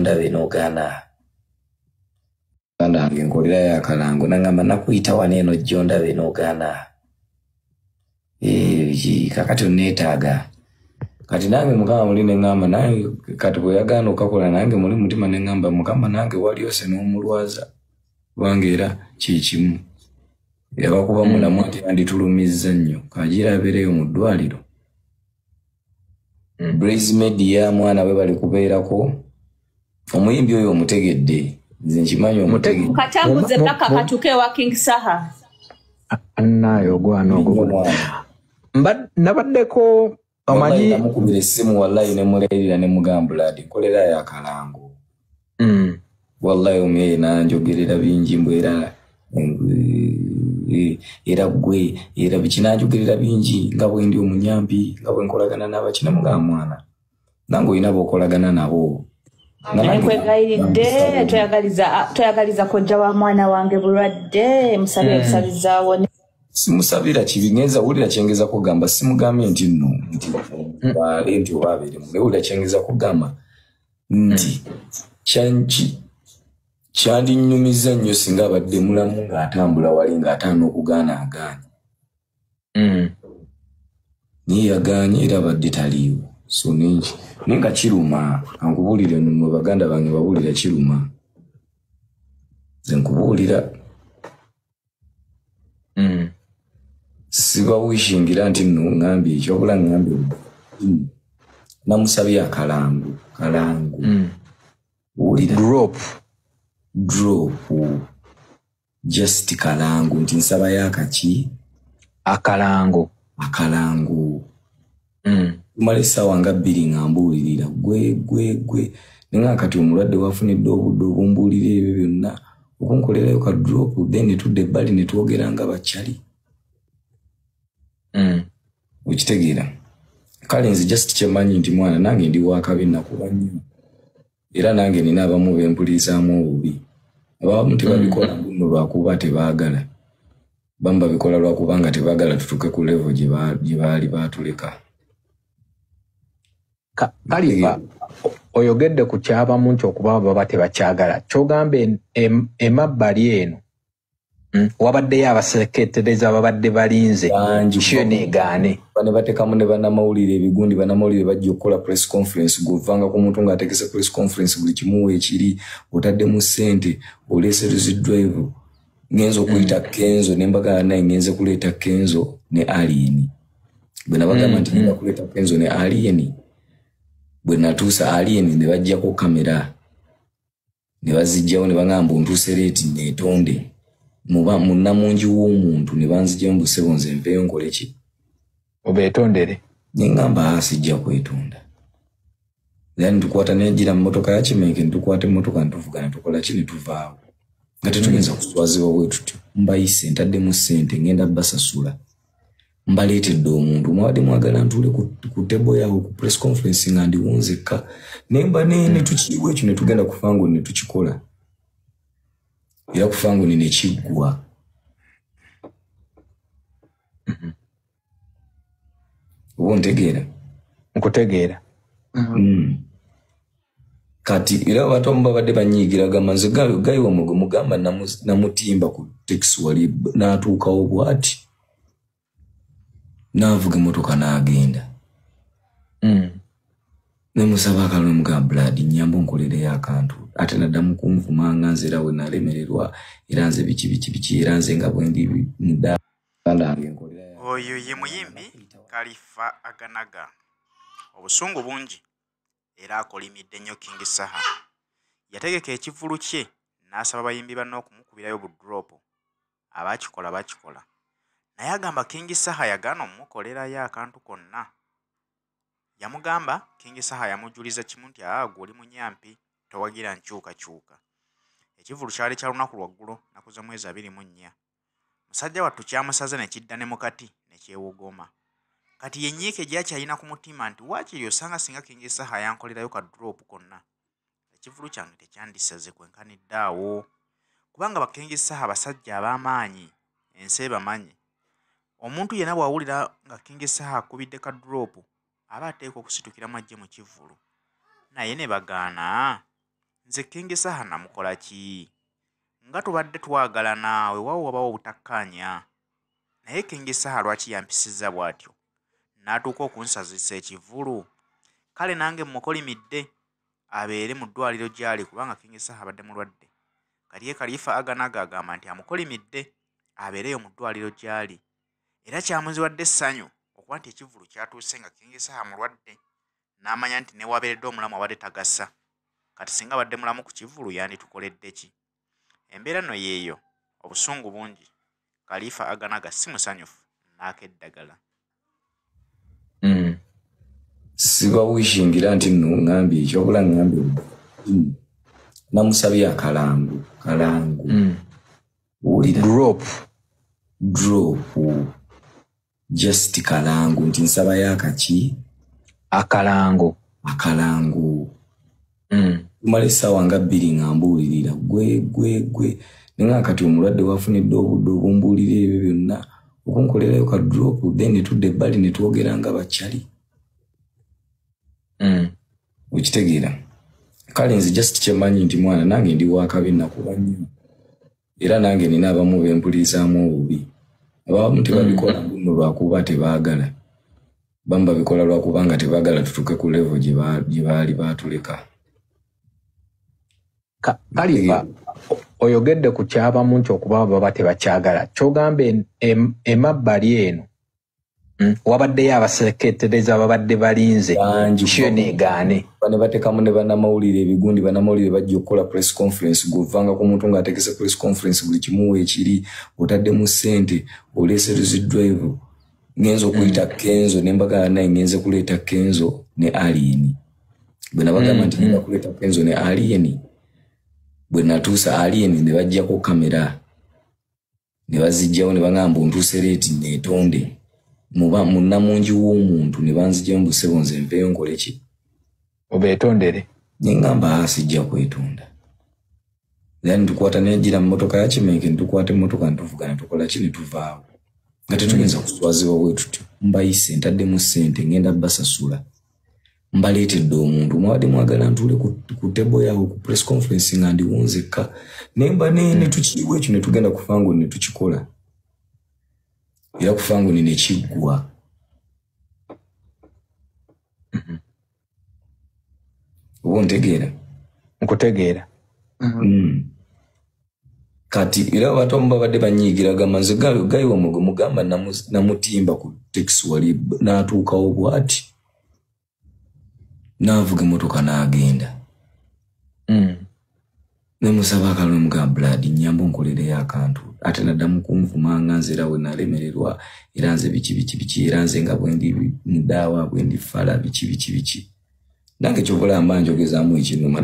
ndabe n'ogaana ganda wange nkolerayo akalango nangamba nakuyita wano eno jjo ndabe n'ogaana kakati onneetaaga? Kati nange mukama muli neŋŋamba nange kati bwe yagaana okakola nange muli mutima neŋŋamba mukama nange waliose n'omulwaza kubanga era kikimu yabakuba mulamu ati yanditulumizza nnyo kagira abeereyo mu ddwaliro. Blaze Media mwana we bali kubeerako omuyimbi oyo omutegedde nze nkimanyi omutegedde. Katambuze Mu- mu- paka katuuke wa king saha? Annayo ogwana ogwo nabaddeko omanyi namukubira essimu wallahi nemuleerera ne mugambuladi nkolerayo akalango Mm. wallahi omuyeye nanjogerera bingi mbw era eh, era gwe era bikinanjogerera bingi nga bwe ndi omunyambi nga bwe nkolagana n'abakina mugamba mwana. Nange olina bokolagana nabo nkwegayiridde toyagaliza kojja wa mwana wange bulwadde. Musabire ebisabizaawo ne- simusabira kibi ngenza wulira kyengeza kugamba simugambye nti nno nti nti oba abeeremu naye wulira kyengeza kugamba nti kyanki kyandinyumiza nnyo singa abadde mulamu ng'atambula wali ng'ataana okugaana agaanye. Mm. naye yagaanye era abadde taliiwo so nenki naye nga kiruma ankubuulire mwe baganda bange babuulira kiruma. Nze nkubuulira. Mm. sibawishingira nti nno ŋambye ekyobula ŋambye mm, namusabye akalangu kalangu. Mm. wulira drop. Drop. Just kalangu. Nti nsabayo akaki akalango akalangu. Mm. Tumala essaawa nga bbiri nga mbuulirira gwe gwe gwe. Nenga kati omulwadde wafunidde obudde obumbuulira ebyo byonna okunkolerayo ka drop then netudda ebbali netwogera nga bakyali. Mm. okitegeera. Kale nze just kyemanyi nti mwana nange ndi wakabi nakuba nnyo era nange nina abamu bempulizaamu obubi. Abamu tebabikola mbuno lwakuba tebaagala. Bamu babikola lwakubanga tebaagala tutuuke ku levo gye ba- gye baali baatuleka Ka- kalifa o- oyogedde ku kyabamu nti okuba baba tebakyagala. Kyogamba em- em- emabbali eno mm, wabaddeyo abaseketereza babadde balinze Bangi. kyo negaane Ba ne bateekamu ne bannamawulire ebigundi bannamawulire bajja okukola press conference. Govanga ku muntu ng'ategese press conference buli kimu weekiri otaddemu ssente oleese drive ngenza okuyita kenzo ne mbagala naye ngenze kuleeta kenzo ne alien. Bwe nabagamba nti ngenda kuleeta kenzo ne alien bwe natuusa alien ne bajjako kamera ne bazijjawo ne bagamba ontuuse leeti neetonde munnamungi w'omuntu ne banzijjamu busebo nze nveeyo nkole ki? Obeetondere neŋŋamba asijja kwetonda. Era nitukwata negira mu motoka ya kimenke nitukwata emotoka nituvuga netukola ki? Netuvaawo nga tetugenza kuswazibwa bwe tutyo. Mbayise ntaddemu ssente ngenda basasula mbaleetedde omuntu mwabadde mwagala ntuule ku- tebo yawe ku press conference nga ndiwunzekka naye mba ne netukiriwo ekyo netugenda ku fangoni netukikola era ku fangoni nekiggwa oba ontegeera? Nkutegeera. Mm. kati era abantu abamu babadde banyiigiragamba nze Ga- gayiwa mugwe mugamba namu- namutimba ku tekisi wali n'atuukawo bw'ati n'avuga emmotoka n'agenda. Mm. nemusaba akalwe mugamba brad nyamba onkolereyo akantu. Ate naddamu kunvumanga nze era we nalemererwa era nze biki biki biki era nze nga bwendi mudange nkolerayo oyo ye muyimbi kalifa aganaga. Obusungu bungi era akolimidde nnyo king saha. Yategeka ekivulu kye n'asaba bayimbi banne okumukubirayo budropu abaakikola bakikola naye agamba king saha yagaana omumukolerayo akantu konna. Yamugamba king saha yamujuliza kimu nti aa gwe oli munyampi towagira nkyukakyuka. Ekivulu kyali kya lunaku lwaggulo naku za mwezi abiri mu nnya. Musajja wattu kyamusaze ne kidda ne mukati ne kyewogoma. Kati yenyiike gyakyalina ku mutima nti waakiri osanga singa king saha yankolerayo ka drop konna? Ekivulu kyange tekyandiseze kwenkanidde awo. Kubanga baking saha basajja ab'amaanyi ensi ebamanyi omuntu yenna bw'awulira nga king saha akubidde ka drop aba ateeka okusitukira majje mu kivulu naye ne bagaana nze kengesaha namukola ki? Nga tubadde twagala naawe waawo wabawo obutakkaanya. Naye kengesaha lwaki yampisiza bw'atyo? N'atuuka okunsazisa ekivulu kale nange mmukolimidde abeere mu ddwaliro gy'ali kubanga kengesaha abadde mulwadde. Kali ye kalifa aganaga agamba nti amukolimidde abeereyo mu ddwaliro gy'ali era kyamuziwadde essanyu okuba nti ekivulu kyatuuse nga kengesaha mulwadde n'amanya nti newabeeredde omulamu abadde tagassa. Kati singa abadde mulamu ku kivulu yanditukoledde ki? Embeera nno yeeyo obusungu bungi. Kalifa aganaga si musanyufu n'akeddagala. Mm. sibawishingira nti nno ŋŋambye ekyobula ŋŋambye mm, namusabye akalangu kalangu. Mm. wulira. Drop. Drop just kalangu nti nsabayo akaki akalango. Akalangu Mm. tumala essaawa nga bbiri nga mbuulirira. Gwe gwe gwe. Nenga kati omulwadde wafunidde obudde obumbuulira ebyo byonna okunkolerayo ka drop then netudda ebbali netwogera nga bakyali. Mm. okitegeera. Kale nze just kyemanyi nti mwana nange ndi wakabi nakuba nnyo. Era nange nina abamu bempulirizaamu obubi abamu tebabikola nno lwakuba tebaagala bamu babikola lwakubanga tebaagala tutuuke ku levo gye ba- gye baali baatuleka Ka- kalifa oyogedde ku kyabamu nti okuba baba tebakyagala. Kyogamba emabbali eno wabaddeyo abaseketereza babadde balinze Bangi. kyo negaane bane bateekamu ne bannamawulire ebigundi bannamawulire bajja okukola press conference. Govanga ku muntu ng'ategese press conference buli kimu weekiri otaddemu ssente oleese drive ngenza okuyita kenzo nembagala naye ngenze kuleeta kenzo ne alien. Bwe nabagamba nti ngenda kuleeta kenzo ne alien bwe natuusa alien ne bajjako kamera ne bazijjawo ne bagamba ontuuse leeti neetonde. muba munnamungi w'omuntu ne banzijjamu busebo nze nveeyo nkole ki? Obeetondere nengamba sijja kwetonda then tukwata nejira mmotoka ya kimenke nitukwata emmotoka nituvuga netukola ki? Netuvaawo nga tetugenza kuswazibwa bwe tutyo. Mbayise ntaddemu ssente ngenda basasula. Mbaleetedde omuntu. Mwabadde mwagala ntuule ku, tebo yawe ku press conference nga ndiwonzekka nemba ne netukiriwo ekyo netugenda ku fangoni netukikola era ku fangoni nekiggwa oba ontegeera? Nkutegeera. Mm. kati era batomu babadde banyiigiragamba nze gali wamwe mugamba namu- namutimba ku tekisi wali n'atuukawo bw'ati? N'avuga emmotoka n'agenda. Mm. Nemusaba akalwe mugamba brad nyamba onkolereyo akantu. Ate naddamu kunvuma nga nze era we nalemererwa. Era nze biki biki biki era nze nga bwendi mudaawa bwendi fala biki biki biki. Nange kyobulamba njogezaamu ekinuma